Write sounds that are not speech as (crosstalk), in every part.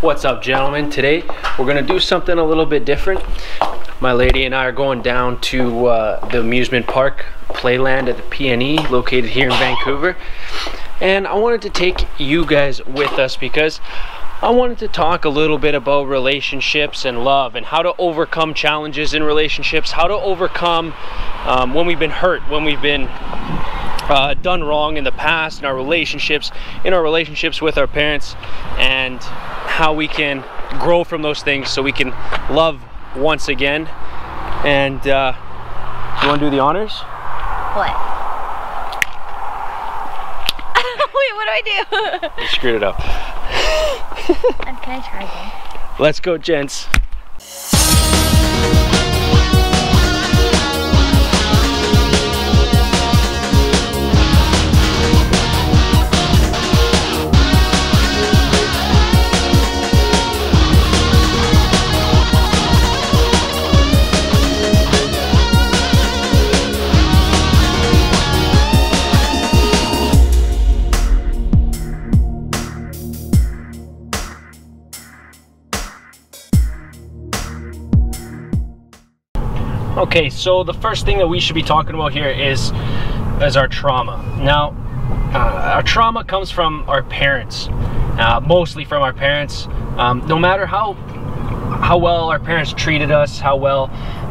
What's up gentlemen? Today we're gonna do something a little bit different. My lady and I are going down to uh, the amusement park Playland at the PNE located here in Vancouver. And I wanted to take you guys with us because I wanted to talk a little bit about relationships and love and how to overcome challenges in relationships, how to overcome um, when we've been hurt, when we've been uh, done wrong in the past in our relationships, in our relationships with our parents, and how we can grow from those things so we can love once again. And uh, you want to do the honors? What? (laughs) Wait, what do I do? You screwed it up. I try again? Let's go, gents. Okay, so the first thing that we should be talking about here is is our trauma. Now, uh, our trauma comes from our parents, uh, mostly from our parents. Um, no matter how how well our parents treated us, how well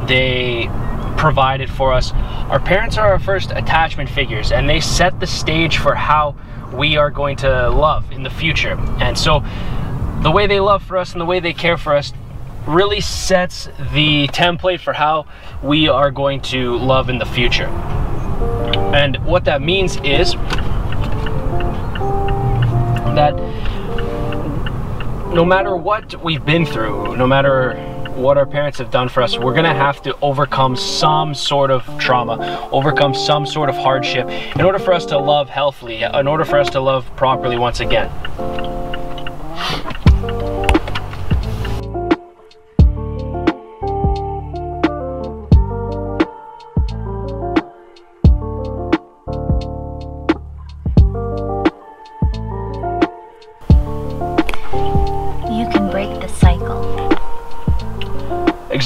they provided for us, our parents are our first attachment figures, and they set the stage for how we are going to love in the future. And so, the way they love for us and the way they care for us really sets the template for how we are going to love in the future. And what that means is that no matter what we've been through, no matter what our parents have done for us, we're gonna have to overcome some sort of trauma, overcome some sort of hardship in order for us to love healthily, in order for us to love properly once again.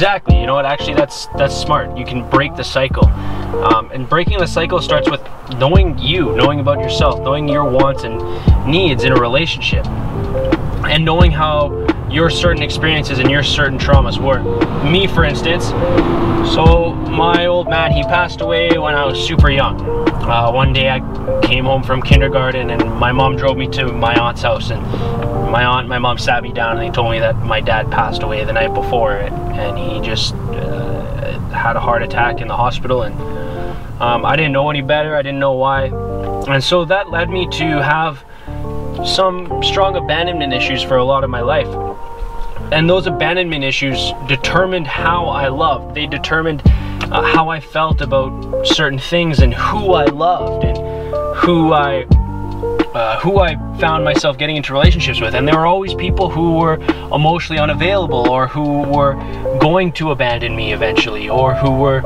Exactly. You know what? Actually, that's that's smart. You can break the cycle, um, and breaking the cycle starts with knowing you, knowing about yourself, knowing your wants and needs in a relationship, and knowing how your certain experiences and your certain traumas were. Me, for instance, so my old man, he passed away when I was super young. Uh, one day I came home from kindergarten and my mom drove me to my aunt's house and my aunt my mom sat me down and they told me that my dad passed away the night before and he just uh, had a heart attack in the hospital and um, I didn't know any better I didn't know why and so that led me to have some strong abandonment issues for a lot of my life and those abandonment issues determined how I loved they determined uh, how I felt about certain things and who I loved and who I uh, who I found myself getting into relationships with. And there were always people who were emotionally unavailable or who were going to abandon me eventually or who were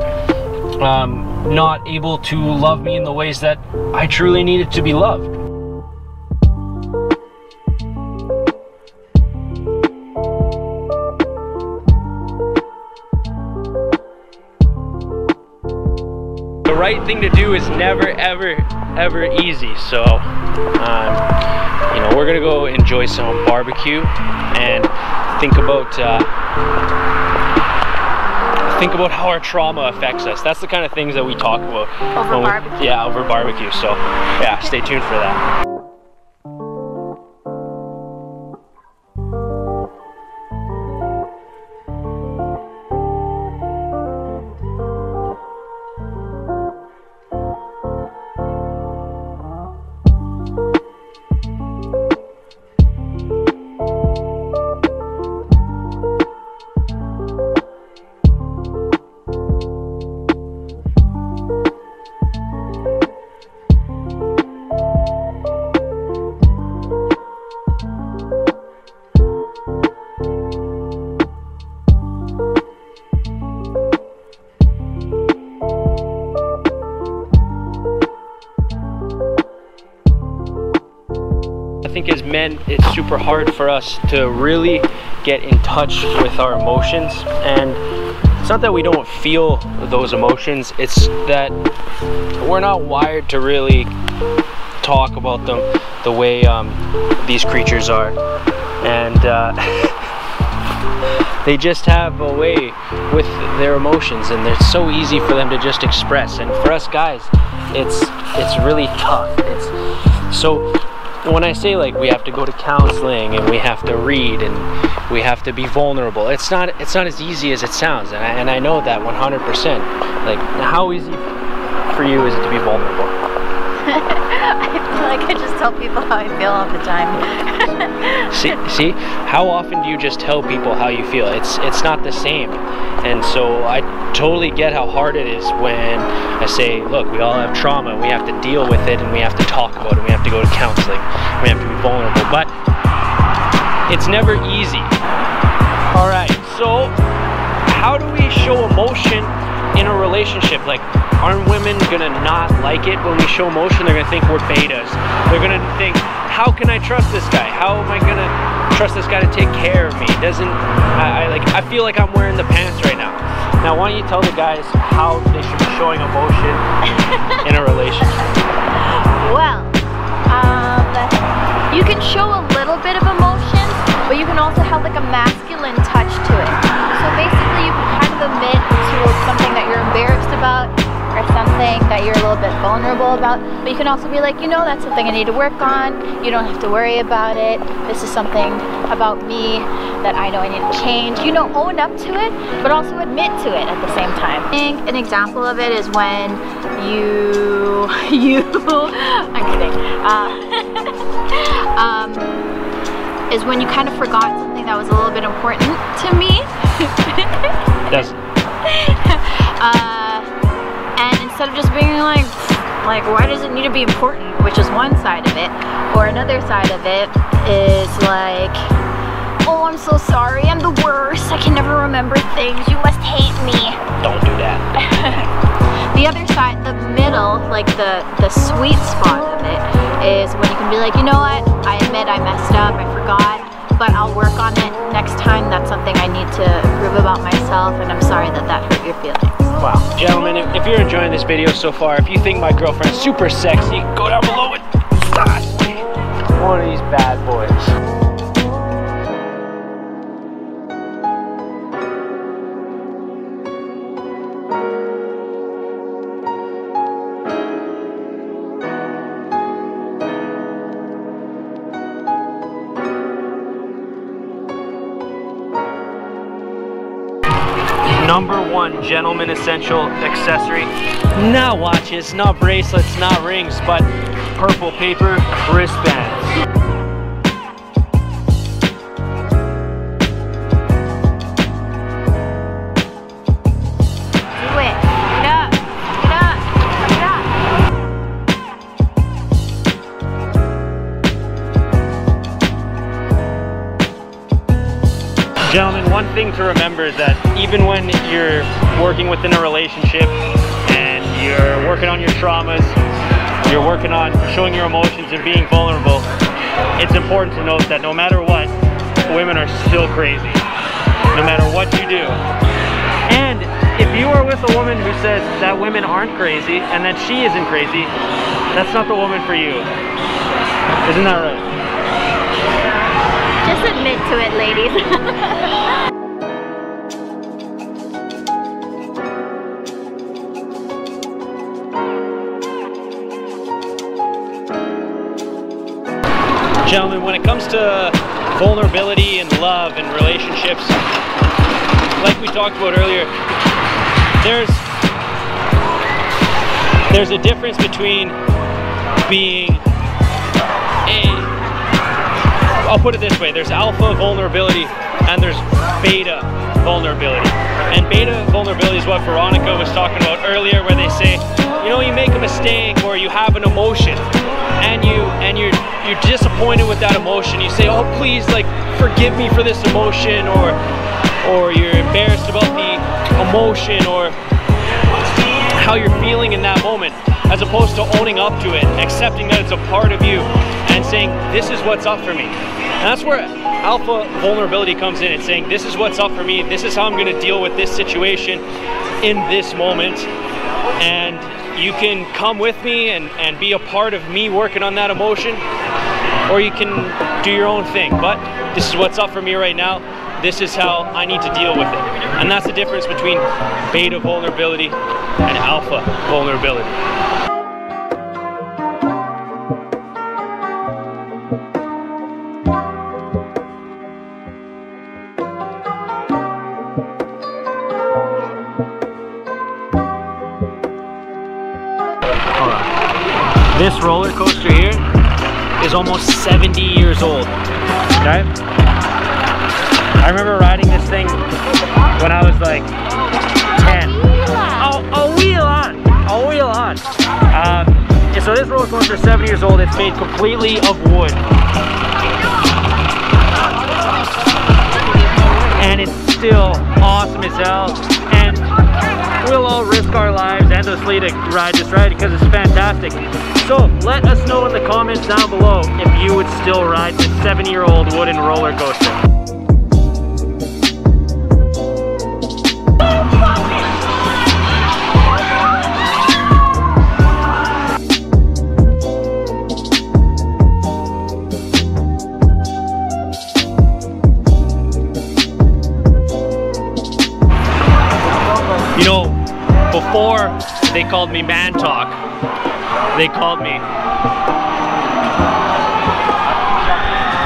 um, not able to love me in the ways that I truly needed to be loved. Right thing to do is never ever ever easy. So, um, you know, we're gonna go enjoy some barbecue and think about uh, think about how our trauma affects us. That's the kind of things that we talk about. Over barbecue. Yeah, over barbecue. So, yeah, stay tuned for that. And it's super hard for us to really get in touch with our emotions. And it's not that we don't feel those emotions it's that we're not wired to really talk about them the way um, these creatures are. And uh, (laughs) they just have a way with their emotions and it's so easy for them to just express. And for us guys it's it's really tough. It's so when I say like we have to go to counseling and we have to read and we have to be vulnerable, it's not it's not as easy as it sounds, and I, and I know that 100%. Like, how easy for you is it to be vulnerable? I (laughs) just tell people how I feel all the time. (laughs) see, see, how often do you just tell people how you feel? It's it's not the same, and so I totally get how hard it is when I say, look, we all have trauma, we have to deal with it, and we have to talk about it, we have to go to counseling, we have to be vulnerable, but it's never easy. All right, so how do we show emotion relationship? Like, aren't women gonna not like it when we show emotion? They're gonna think we're betas. They're gonna think, how can I trust this guy? How am I gonna trust this guy to take care of me? Doesn't I, I like? I feel like I'm wearing the pants right now. Now, why don't you tell the guys how they should be showing emotion in a relationship? (laughs) Well, um, you can show a little bit of emotion, but you can also have like a masculine touch to it. So basically, you can kind of admit to something that embarrassed about or something that you're a little bit vulnerable about. But you can also be like, you know, that's something I need to work on. You don't have to worry about it. This is something about me that I know I need to change. You know, own up to it, but also admit to it at the same time. I think an example of it is when you, (laughs) you, I'm kidding. Uh, (laughs) um, is when you kind of forgot something that was a little bit important to me. (laughs) Yes. Uh, and instead of just being like, like, why does it need to be important? Which is one side of it. Or another side of it is like, oh, I'm so sorry, I'm the worst. I can never remember things. You must hate me. Don't do that. (laughs) the other side, the middle, like the, the sweet spot of it, is when you can be like, you know what? I admit I messed up, I forgot, but I'll work on it next time. That's something I need to improve about myself, and I'm sorry that that hurt your feelings. Wow. Gentlemen, if, you're enjoying this video so far, if you think my girlfriend's super sexy, go down below and slash me. One of these bad boys. Number one gentleman essential accessory. Not watches, not bracelets, not rings, but purple paper wristbands. Thing to remember is that even when you're working within a relationship and you're working on your traumas, you're working on showing your emotions and being vulnerable, it's important to note that no matter what, women are still crazy. No matter what you do. And if you are with a woman who says that women aren't crazy and that she isn't crazy, that's not the woman for you. Isn't that right? Just admit to it, ladies. (laughs) Gentlemen, when it comes to vulnerability and love and relationships, like we talked about earlier, there's there's a difference between being a I'll put it this way, there's alpha vulnerability and there's beta vulnerability. And beta vulnerability is what Veronica was talking about earlier where they say, you know, you make a mistake or you have an emotion and you and you're you're disappointed with that emotion. You say, "Oh, please like forgive me for this emotion," or or you're embarrassed about the emotion or how you're feeling in that moment, as opposed to owning up to it, accepting that it's a part of you, and saying, this is what's up for me. And that's where alpha vulnerability comes in. It's saying, this is what's up for me. This is how I'm going to deal with this situation in this moment. And you can come with me and, and be a part of me working on that emotion, or you can do your own thing. But this is what's up for me right now. This is how I need to deal with it. And that's the difference between beta vulnerability and alpha vulnerability. This roller coaster here is almost 70 years old. Okay? I remember riding this thing when I was like 10. Oh, a wheel on! A wheel on! Um, and so this roller coaster is 70 years old. It's made completely of wood. And it's still awesome as hell. We'll all risk our lives endlessly to ride this ride because it's fantastic. So let us know in the comments down below if you would still ride this seven year old wooden roller coaster. Called me man talk, they called me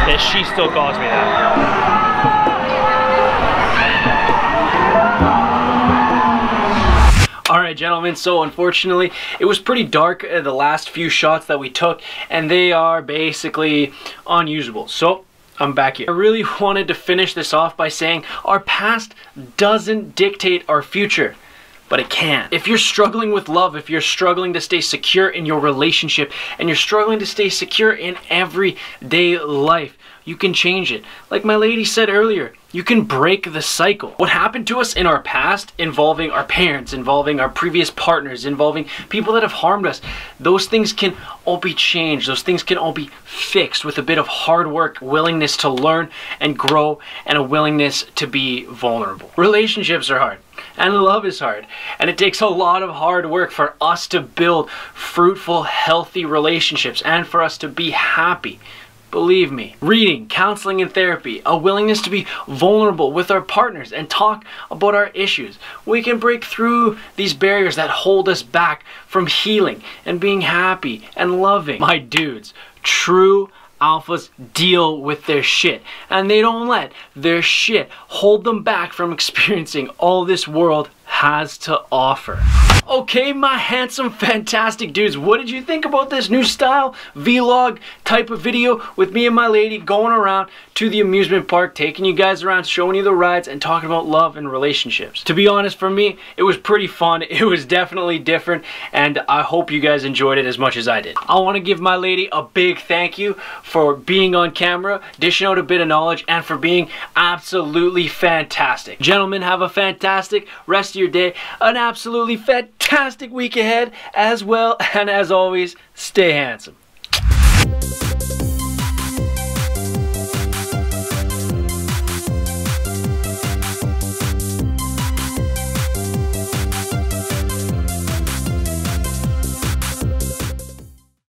that she still calls me that. All right, gentlemen, so unfortunately, it was pretty dark uh, the last few shots that we took, and they are basically unusable. So, I'm back here. I really (laughs) wanted to finish this off by saying our past doesn't dictate our future but it can. If you're struggling with love, if you're struggling to stay secure in your relationship, and you're struggling to stay secure in everyday life, you can change it. Like my lady said earlier, you can break the cycle. What happened to us in our past involving our parents, involving our previous partners, involving people that have harmed us, those things can all be changed. Those things can all be fixed with a bit of hard work, willingness to learn and grow, and a willingness to be vulnerable. Relationships are hard and love is hard. And it takes a lot of hard work for us to build fruitful, healthy relationships and for us to be happy. Believe me. Reading, counseling, and therapy, a willingness to be vulnerable with our partners and talk about our issues. We can break through these barriers that hold us back from healing and being happy and loving. My dudes, true alphas deal with their shit and they don't let their shit hold them back from (laughs) experiencing all this world has to offer. Okay, my handsome, fantastic dudes, what did you think about this new style vlog type of video with me and my lady going around to the amusement park, taking you guys around, showing you the rides, and talking about love and relationships? To be honest, for me, it was pretty fun. (laughs) It was definitely different, and I hope you guys enjoyed it as much as I did. I want to give my lady a big thank you for being on camera, dishing out a bit of knowledge, and for being absolutely fantastic. Gentlemen, have a fantastic rest of your day, an absolutely fantastic week ahead as well, (laughs) and as always, stay handsome.